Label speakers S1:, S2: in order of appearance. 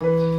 S1: you.